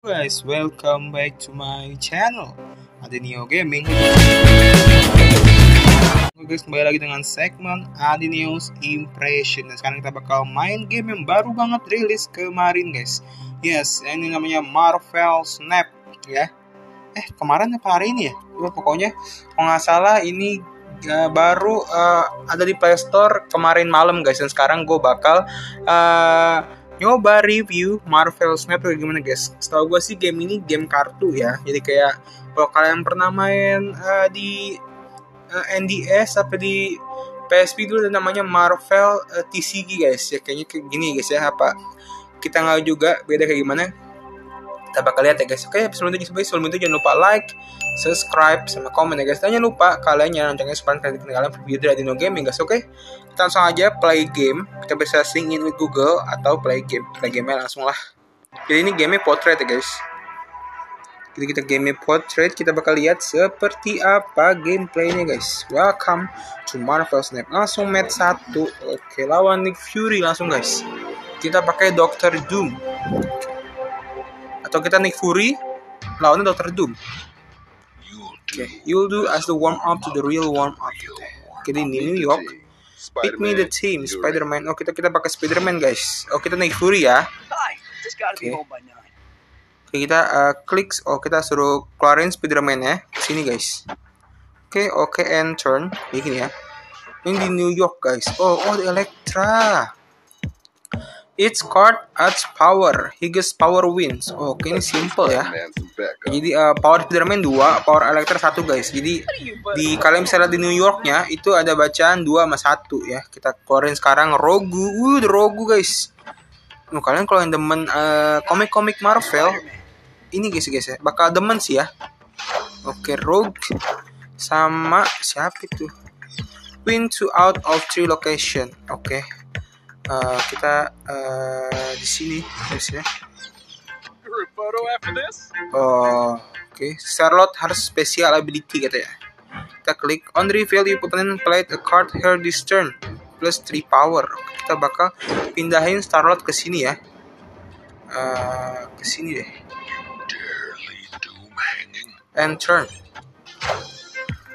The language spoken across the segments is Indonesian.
guys, welcome back to my channel Adinio Gaming. Oke guys, kembali lagi dengan segmen Adinio's Impression. Dan sekarang kita bakal main game yang baru banget rilis kemarin guys. Yes, ini namanya Marvel Snap ya. Eh, kemarin apa hari ini ya? Udah, pokoknya, kalau nggak salah ini uh, baru uh, ada di Play Store kemarin malam guys. Dan sekarang gue bakal uh, nyoba review Marvel Snap kayak gimana guys. Setahu gue sih game ini game kartu ya. Jadi kayak kalau kalian pernah main uh, di uh, NDS apa di PSP dulu ada namanya Marvel uh, TCG guys. Ya kayaknya kayak gini guys ya apa kita nggak juga beda kayak gimana kita bakal lihat ya guys. Oke sebelum itu. Sebelum itu jangan lupa like subscribe sama komen ya guys. Dan jangan lupa kalian nyalakan loncengnya supaya kalian ketinggalan video dari Dino Gaming guys. Oke kita langsung aja play game. Kita bisa sync in with Google atau play game. Play game langsung lah. Jadi ini game portrait ya guys. Jadi kita game portrait. Kita bakal lihat seperti apa gameplaynya guys. Welcome to Marvel Snap. Langsung match 1 oke lawan Nick Fury langsung guys. Kita pakai Doctor Doom atau kita Nick Fury lawannya Doctor Doom. Oke, okay. you'll do as the warm up to the real warm up. Oke, okay, di New York. Pick me the team, Spider-Man. Oh, kita kita pakai Spider-Man, guys. Oh, kita Nick Fury ya. Oke. Okay. okay, kita uh, klik. Oh, kita suruh keluarin Spider-Man ya. Sini, guys. Oke, okay, oke, okay, and turn. Begini ya. Ini di New York, guys. Oh, oh, Elektra. Each card adds power. He gets power wins. Oke, okay, ini simple ya. Jadi uh, power Spiderman 2, power Electra 1 guys. Jadi di kalian bisa lihat di New Yorknya itu ada bacaan 2 sama 1 ya. Kita keluarin sekarang Rogu. Uh, Rogu guys. Nah, kalian kalau yang demen uh, komik-komik Marvel ini guys guys ya, bakal demen sih ya. Oke, okay, Rogue sama siapa itu? Win two out of three location. Oke. Okay uh, kita uh, di sini guys ya. Oh, oke. Okay. Charlotte harus special ability kata ya. Kita klik on reveal you opponent played a card here this turn plus 3 power. Kita bakal pindahin Starlord ke sini ya. Uh, ke sini deh. And turn.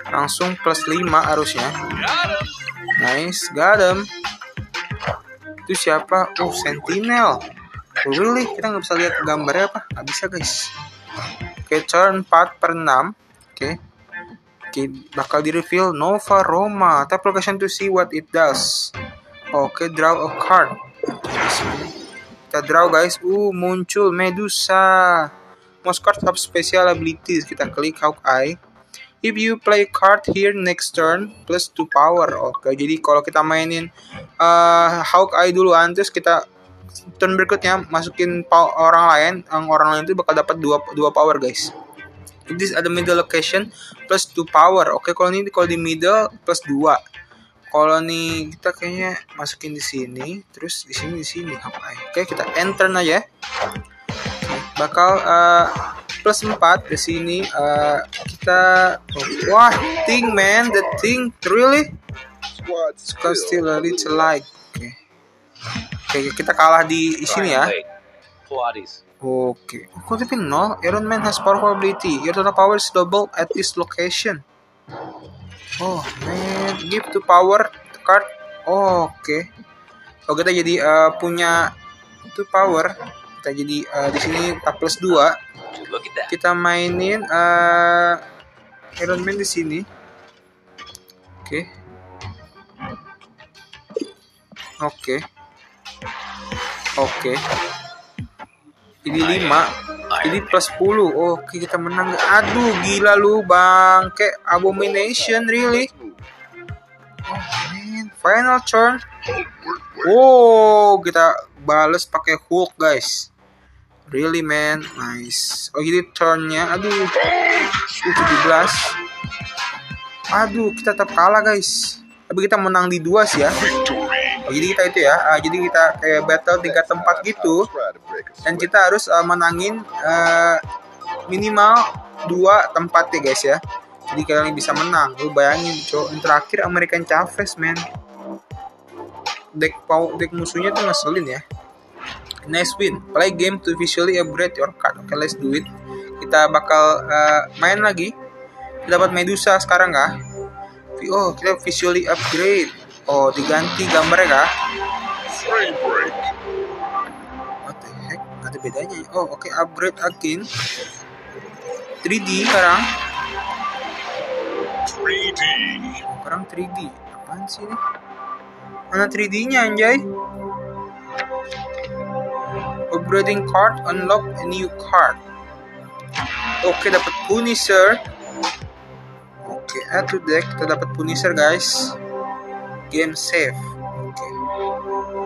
Langsung plus 5 harusnya. Nice, got him itu siapa? Oh sentinel. Really? Kita nggak bisa lihat gambarnya apa? Nggak bisa guys. Oke turn 4 per 6 oke. Okay, bakal di reveal Nova Roma. Tap location to see what it does. Oke okay, draw a card. Kita draw guys. Uh muncul Medusa. Most cards have special abilities. Kita klik Hawkeye If you play card here next turn plus 2 power. Oke, jadi kalau kita mainin uh, Hawkeye duluan terus kita turn berikutnya masukin orang lain, yang orang lain itu bakal dapat 2 2 power, guys. If this ada middle location plus 2 power. Oke, kalau ini kalau di middle plus 2. Kalau nih kita kayaknya masukin di sini, terus di sini di sini Hawkeye. Oke, kita enter aja. Bakal uh, plus 4 di sini uh, kita oh, wah thing man the thing really? Squad still. a little like. Oke. Okay. okay, kita kalah di sini ya. Oke. Okay. kok tapi no Iron Man has powerful ability. Your total power is double at this location. Oh man. Give to power card. Oh, oke. Okay. oh kita jadi uh, punya itu power. Kita jadi uh, di sini tak plus 2 kita. Mainin uh, Iron Man di sini. Oke. Okay. oke. Okay. oke. Okay. ini 5 ini plus 10 oke kita menang. Aduh gila lu bang kayak abomination really? Oh man final turn. Oh, kita bales pakai hook, guys. Really man, nice. Oh jadi turnnya, aduh, uh, 17. Aduh, kita tetap kalah guys. Tapi kita menang di dua sih ya. Oh, jadi kita itu ya, uh, jadi kita kayak battle tiga tempat gitu. Dan kita harus uh, menangin uh, minimal dua tempat ya guys ya. Jadi kalian bisa menang. Lu bayangin, cowok yang terakhir American Chavez man. Deck deck musuhnya tuh ngeselin ya nice win. Play game to visually upgrade your card. Oke, okay, let's do it. Kita bakal uh, main lagi. Kita dapat Medusa sekarang kah? Oh, kita visually upgrade. Oh, diganti gambarnya kah? Frame break. What the heck? Ada bedanya. Oh, oke okay, upgrade again. 3D sekarang. 3D. Sekarang 3D. Apaan sih ini? Mana 3D-nya anjay? Upgrading card, unlock a new card. Oke, okay, dapat Punisher. Oke, okay, add to deck kita dapat Punisher, guys. Game save. Oke. Okay.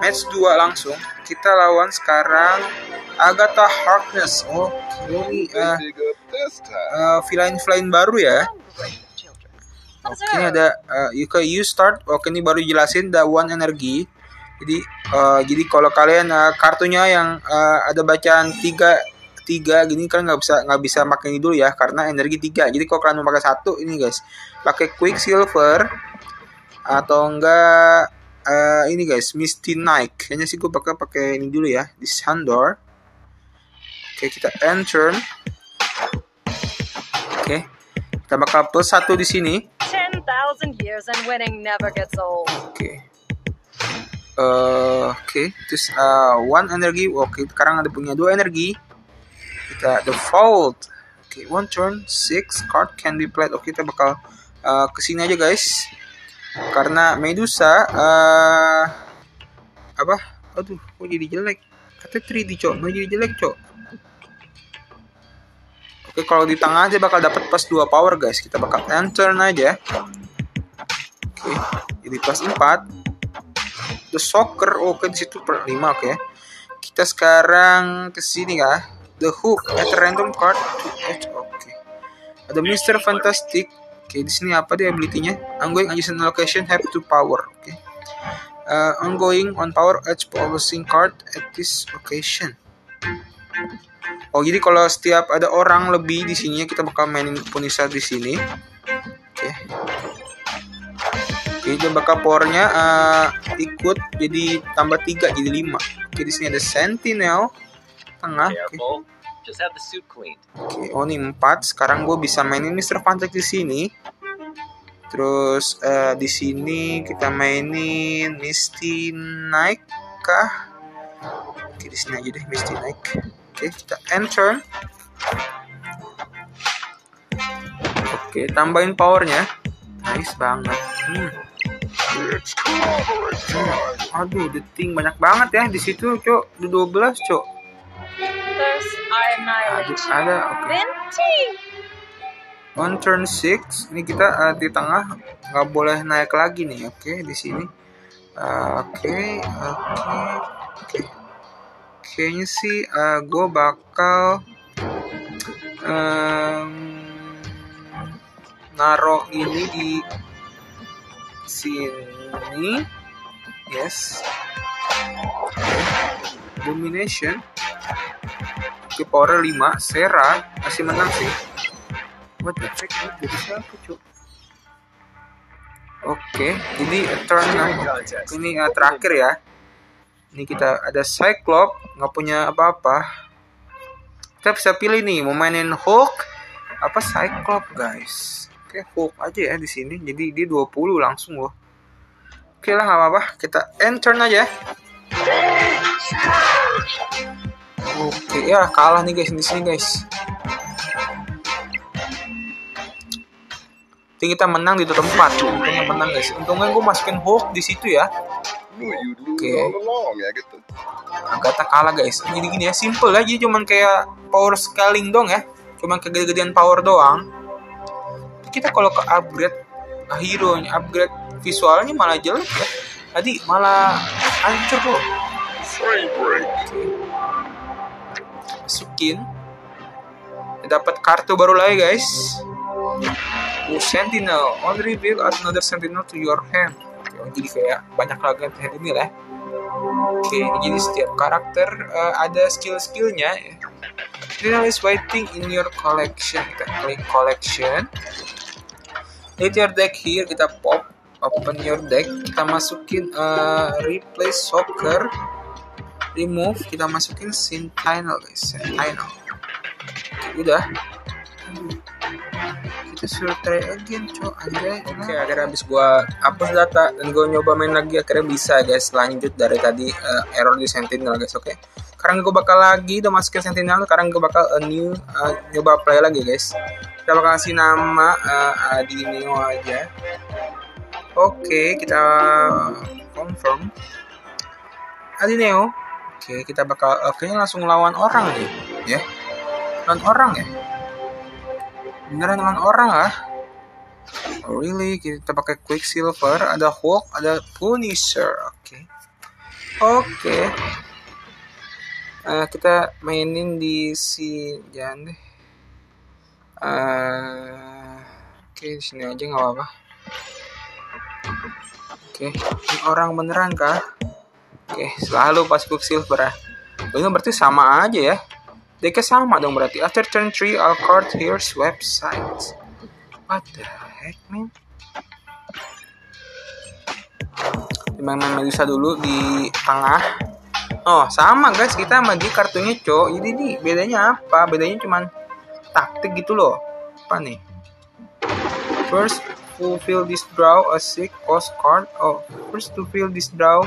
Match 2 langsung. Kita lawan sekarang Agatha Harkness. Oh, ini uh, uh, villain-villain baru ya. Oke, okay, ada uh, you can use start. Oke, ini baru jelasin the one energy jadi uh, jadi kalau kalian uh, kartunya yang uh, ada bacaan tiga tiga gini kan nggak bisa nggak bisa pakai ini dulu ya karena energi tiga. Jadi kalau kalian mau pakai satu ini guys pakai quick silver atau enggak uh, ini guys misty night kayaknya sih gue pakai pakai ini dulu ya di sandor. Oke kita enter. Oke kita bakal plus satu di sini. Oke oke okay. terus uh, one energi oke okay. sekarang ada punya dua energi kita the fault. Oke okay. one turn six card can be played. Oke okay, kita bakal uh, ke sini aja guys. Karena Medusa uh, apa? Aduh kok jadi jelek? Kata 3D cok. Mau jadi jelek cok? Oke kalau di tengah aja bakal dapat plus 2 power guys. Kita bakal enter aja. Oke jadi plus 4 The Soccer oke okay, di situ per 5 oke okay. kita sekarang ke sini ya The Hook at random card to edge oke okay. ada Mr. Fantastic oke okay, di sini apa dia ability-nya ongoing adjacent location have to power oke okay. uh, ongoing on power edge possessing card at this location Oh jadi kalau setiap ada orang lebih di sini kita bakal mainin Punisa di sini. Oke. Okay. Oke, dia bakal powernya uh, ikut jadi tambah 3 jadi 5. Oke, di sini ada Sentinel tengah. Oke. Oke, oh ini 4. Sekarang gue bisa mainin Mr. Fantastic di sini. Terus uh, di sini kita mainin Misty Night kah? Oke, di sini aja deh Misty Night. Oke, kita enter. Oke, tambahin powernya. Nice banget. Hmm. Aduh, deting banyak banget ya di situ, Cok. Di 12, Cok. Aduh, ada, oke. Okay. On turn 6, ini kita uh, di tengah nggak boleh naik lagi nih, oke, okay, di sini. Uh, oke, okay, oke, okay, oke. Okay. Kayaknya sih uh, gue bakal um, naro ini di sini. Yes. Domination. Ke power 5 Sera. Masih menang sih. What the heck? Jadi siapa Oke, okay, jadi turn ini uh, terakhir ya. Ini kita ada Cyclops, nggak punya apa-apa. Kita bisa pilih nih, mau mainin Hulk apa Cyclops guys. Oke, Hulk aja ya di sini. Jadi dia 20 langsung loh. Oke lah, nggak apa-apa. Kita enter aja. Oke, ya kalah nih guys di sini guys. Jadi kita menang di tempat. Untungnya menang guys. Untungnya gue masukin Hulk di situ ya. Oke. Agak tak kalah guys. Jadi gini ya, simple aja. Cuman kayak power scaling dong ya. Cuman kegede-gedean power doang kita kalau ke upgrade hero upgrade visualnya malah jelek ya. Tadi malah hancur kok. Masukin. Dapat kartu baru lagi guys. Oh, sentinel. On reveal another sentinel to your hand. Oke, jadi kayak banyak lagi yang ini lah oke jadi setiap karakter uh, ada skill-skillnya Sentinel is waiting in your collection. Kita klik collection Hit your deck here, kita pop, open your deck, kita masukin uh, replace soccer, remove kita masukin sentinel guys sentinel Oke, udah. Kita suruh try again cok anjay oke okay, akhirnya habis gua hapus data dan gua nyoba main lagi akhirnya bisa guys lanjut dari tadi uh, error di sentinel guys oke? Okay? sekarang gue bakal lagi udah masukin sentinel sekarang gue bakal a new uh, nyoba play lagi guys bakal kasih nama uh, Adi Neo aja. Oke okay, kita confirm. Adi Neo. Oke okay, kita bakal oke okay, langsung lawan orang nih ya. Lawan orang ya? Beneran lawan orang ah oh, really? Kita pakai Quicksilver ada Hulk ada Punisher. Oke. Okay. oke. Okay. uh, kita mainin di si jangan deh uh, oke okay, sini aja nggak apa-apa oke okay. orang beneran kah oke okay, selalu pas Quicksilver ah ini berarti sama aja ya Decknya sama dong berarti. After turn 3, all cards here's website. What the heck, man? Main Medusa dulu di tengah. Oh, sama guys. Kita sama di kartunya, cok. Jadi nih, bedanya apa? Bedanya cuman taktik gitu loh. Apa nih? First, fulfill this draw a sick cost card. Oh, first to fill this draw.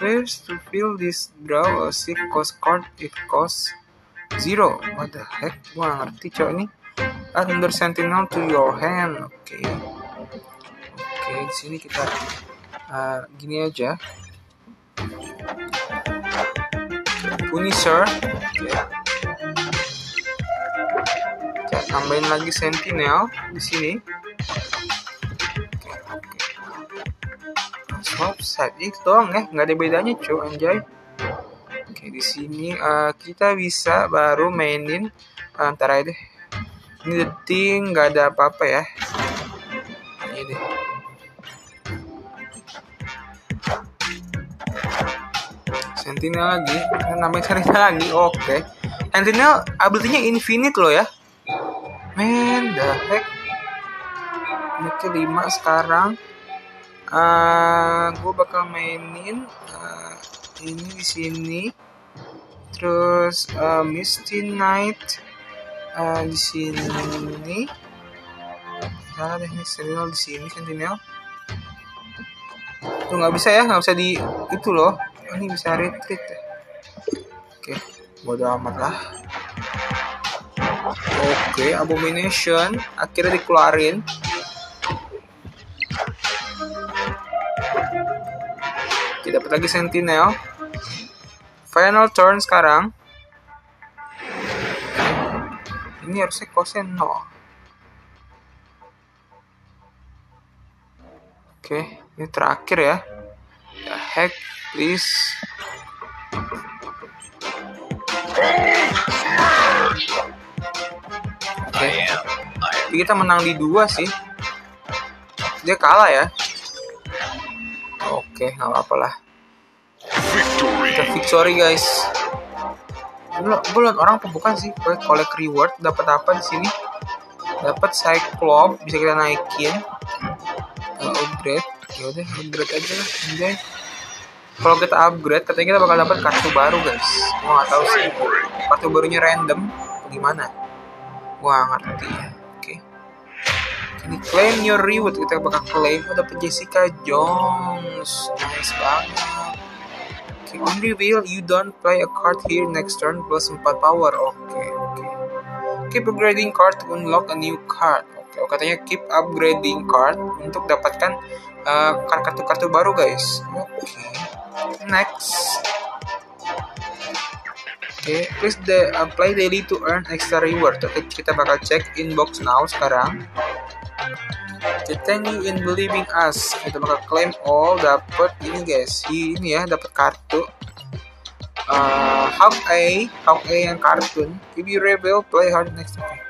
First to fill this draw a sick cost card. It costs Zero. What the heck? Gua ngerti cowok ini. Add under sentinel to your hand. Oke. Okay. Oke, okay, di sini kita uh, gini aja. Punisher. Okay. Tambahin lagi sentinel di sini. Swap side itu doang ya, nggak ada bedanya cuy anjay. Oke, di sini uh, kita bisa baru mainin antara deh. Ini deting nggak ada apa-apa ya. Ini deh. Sentinel lagi, namanya Sentinel lagi. Oke. Sentinel ability-nya infinite loh ya. Man, the heck. Ini ke 5 sekarang. Uh, gue bakal mainin uh, ini di sini. Terus uh, Misty Night uh, di sini. Ada deh Sentinel di sini Sentinel. Tuh nggak bisa ya nggak bisa di itu loh. Ini bisa retreat ya. Oke bodo amat lah oke abomination. Akhirnya dikeluarin. Kita dapat lagi sentinel. Final turn sekarang. Ini harusnya kosen no. Oke ini terakhir ya. The heck please oke. Okay. kita menang di dua sih. Dia kalah ya. Oke okay, nggak apa-apa lah. Kita victory guys. Belum belum orang pembukaan sih. Gue collect reward. Dapat apa di sini? Dapat cyclop bisa kita naikin. Uh, upgrade. Ya udah upgrade aja lah. Enjoy. Kalau kita upgrade katanya kita bakal dapat kartu baru guys. Gua nggak tahu sih. Kartu barunya random. Gimana gua ngerti ya oke okay. ini claim your reward kita bakal claim oh dapat Jessica Jones nice banget On reveal, you don't play a card here next turn plus 4 power. Oke, okay, oke. Okay. Keep upgrading card to unlock a new card. Oke, okay, oh, katanya keep upgrading card untuk dapatkan uh, kartu-kartu baru, guys. Oke. Okay. Next. Okay, please the, uh, play daily to earn extra reward. Oke, okay, kita bakal cek inbox now sekarang. Thank you in believing us. Kita bakal claim all dapat ini guys. Ini ya dapat kartu. Uh, A, Hawk A yang kartun. If you rebel, play hard next. Okay.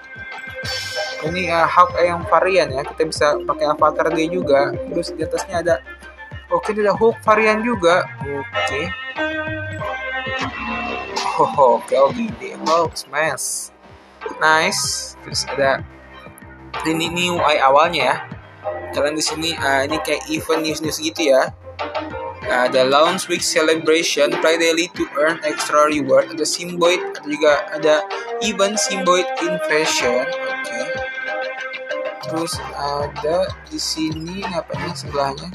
Ini uh, A yang varian ya. Kita bisa pakai avatar dia juga. Terus di atasnya ada Oke, ada Hulk varian juga. Oke. Oh, oke, oh gini. Hulk smash. Nice. Terus ada ini new UI awalnya ya kalian di sini uh, ini kayak event news news gitu ya ada launch week celebration play daily to earn extra reward ada Simboid ada juga ada even Simboid invasion oke okay. terus ada di sini apa nih sebelahnya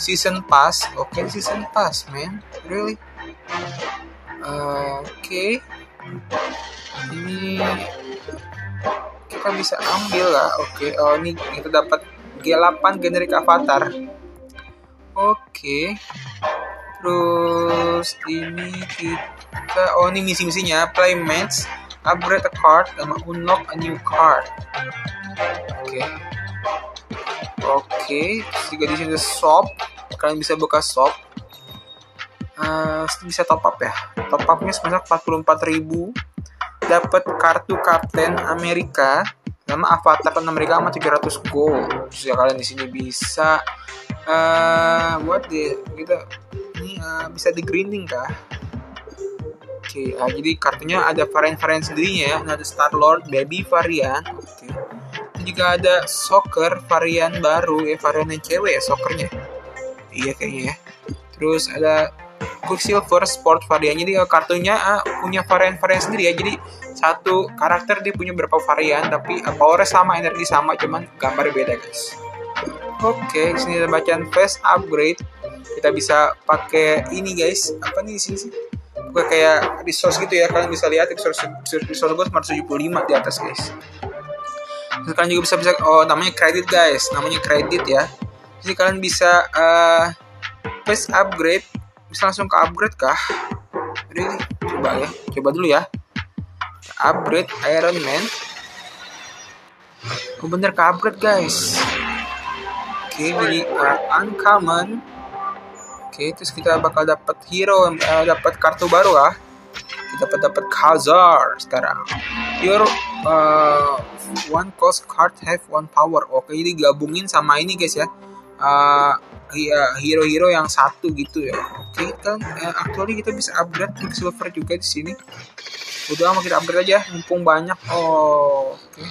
season pass oke okay, season pass man really uh, oke okay. ini kita bisa ambil lah oke okay. oh ini kita dapat G8 generic avatar Oke. Terus ini kita oh ini misi-misinya play match, upgrade a card sama unlock a new card. Oke. Oke, terus juga di sini shop. Kalian bisa buka shop. Uh, bisa top up ya. Top upnya sebanyak 44.000. Dapat kartu Kapten Amerika sama avatar Kapten Amerika sama 300 gold. Terus ya kalian di sini bisa uh, buat di kita ini uh, bisa di greening kah oke okay, uh, jadi kartunya ada varian-varian sendirinya ya ada Star Lord Baby varian oke okay. Juga ada soccer varian baru ya varian yang cewek ya soccernya iya kayaknya ya terus ada Quicksilver Sport varian jadi kartunya uh, punya varian-varian sendiri ya jadi satu karakter dia punya beberapa varian tapi powernya sama energi sama cuman gambarnya beda guys Oke, di sini ada bacaan fast upgrade. Kita bisa pakai ini guys. Apa nih sini sih? Bukan kayak resource gitu ya. Kalian bisa lihat resource resource gue 175 di atas guys. Kalian juga bisa bisa oh namanya kredit guys. Namanya kredit ya. Jadi kalian bisa uh, fast upgrade. Bisa langsung ke upgrade kah? Really? Coba ya. Coba dulu ya. Upgrade Iron Man. Oh bener ke upgrade guys okay, jadi uh, uncommon oke okay, terus kita bakal dapat hero uh, dapat kartu baru lah dapat dapat Khazar sekarang. Your uh, one cost card have one power. Oke jadi gabungin sama ini guys ya. Uh, hero-hero yang satu gitu ya. Oke kan uh, actually kita bisa upgrade silver juga di sini. Udah mau kita upgrade aja mumpung banyak. Oh oke okay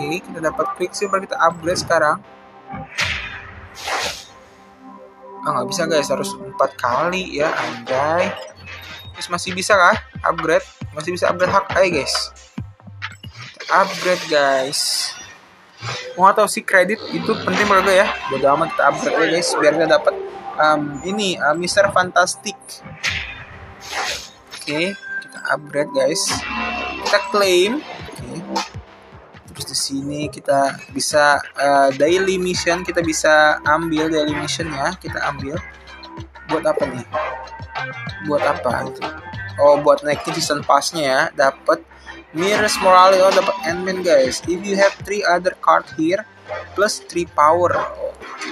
okay, kita dapat quicksilver kita upgrade sekarang ah nggak bisa guys. Harus empat kali ya anjay. Terus masih bisa kah upgrade? Masih bisa upgrade hak? Aja guys. Upgrade guys. Mau tahu si kredit itu penting banget ya. Bodo amat kita upgrade aja guys biar kita dapat um, ini uh, Mister Fantastic. Oke okay, kita upgrade guys. Kita claim. Oke. okay terus di sini kita bisa uh, daily mission kita bisa ambil daily mission ya kita ambil. Buat apa nih? Buat apa? Itu oh buat naikin season passnya ya dapat Mirrors Morale oh dapat Endman guys. If you have three other card here plus three power.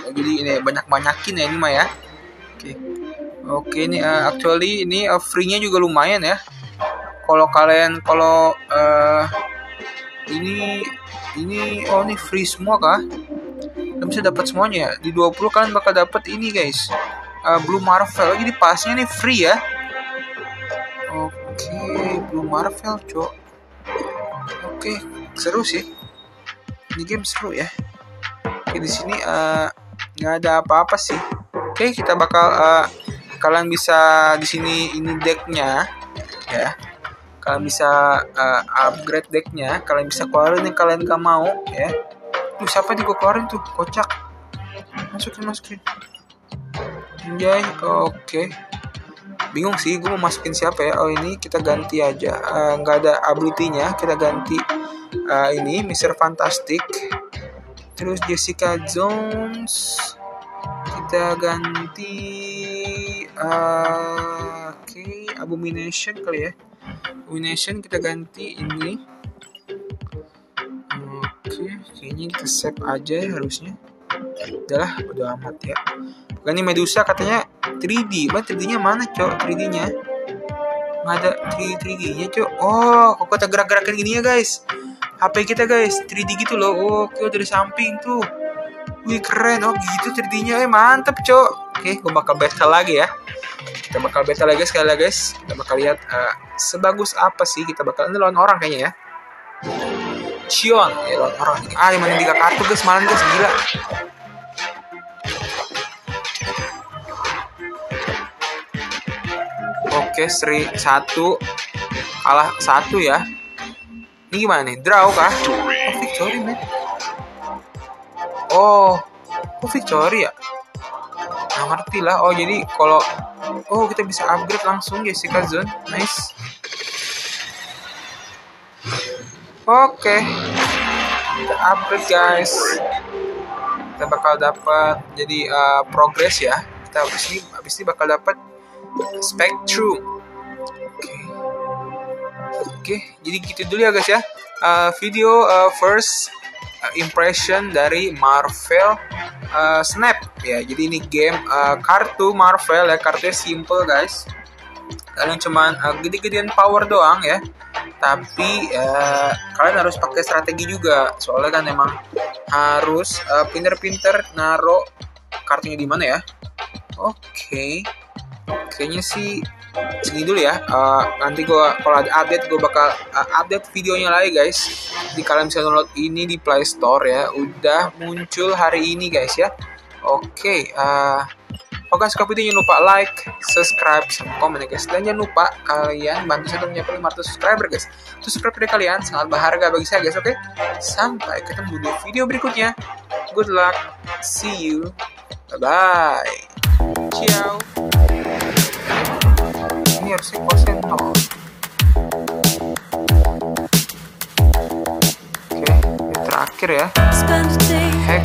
Oh, jadi ini banyak banyakin ya ini mah ya. Oke. Okay. oke okay, ini uh, actually ini uh, free nya juga lumayan ya. Kalau kalian kalau uh, ini ini oh ini free semua kah? Kalian bisa dapat semuanya. Ya di 20 kalian bakal dapat ini guys. Uh, Blue Marvel. Jadi pasnya ini free ya? Oke okay, Blue Marvel cok. Oke okay, seru sih. Ini game seru ya. Oke di sini uh, nggak ada apa-apa sih. Oke okay, kita bakal uh, kalian bisa di sini ini decknya ya kalian bisa uh, upgrade decknya. Kalian bisa keluarin yang kalian gak mau ya. Tuh siapa nih gue keluarin tuh? Kocak. Masukin masukin. Anjay oke. Okay. bingung sih gue mau masukin siapa ya? Oh ini kita ganti aja. Uh, nggak ada ability-nya. Kita ganti uh, ini Mister Fantastic. Terus Jessica Jones. Kita ganti uh, oke okay, Abomination kali ya Wination kita ganti ini. Oke kayaknya kita save aja ya harusnya. Udahlah udah amat ya. Bukan ini Medusa katanya 3D mana 3D nya mana cok? 3D nya nggak ada 3D 3D nya cok. Oh kok kita gerak-gerakin gini ya guys? HP kita guys 3D gitu loh. Oh, oke dari samping tuh. Wih keren. Oh gitu 3D nya eh mantep cok Oke, gue bakal battle lagi ya. Kita bakal battle lagi sekali lagi guys. Kita bakal lihat uh, sebagus apa sih kita bakal ini lawan orang kayaknya ya. Cion, ya lawan orang. Ah, ini mana tiga kartu guys, malam guys gila. Oke, seri satu kalah satu ya. Ini gimana nih? Draw kah? Oh, victory, man. Oh, oh victory ya? Ngerti lah. Oh, jadi kalau Oh, kita bisa upgrade langsung Jessica Zone. Nice. Oke. Okay. Kita upgrade guys. Kita bakal dapat jadi uh, progress ya. Kita habis ini habis ini bakal dapat Spectrum. Oke. Okay. Oke, okay, jadi gitu dulu ya guys ya. Uh, video uh, first uh, impression dari Marvel uh, Snap ya. Jadi ini game uh, kartu Marvel ya, kartunya simple guys. Kalian cuman uh, gede-gedean power doang ya. Tapi uh, kalian harus pakai strategi juga. Soalnya kan emang harus uh, pinter-pinter naro kartunya di mana ya. Oke. Okay. Kayaknya sih segini dulu ya uh, nanti gue kalau ada update gue bakal uh, update videonya lagi guys di kalian bisa download ini di Play Store ya udah muncul hari ini guys ya oke okay, uh, Oke, suka video jangan lupa like, subscribe, komen ya guys. Dan jangan lupa kalian bantu saya untuk mencapai 500 subscriber guys. Itu subscribe dari kalian sangat berharga bagi saya guys, oke? Okay? Sampai ketemu di video berikutnya. Good luck, see you, bye-bye. Ciao kosnya nol oke terakhir ya. Hack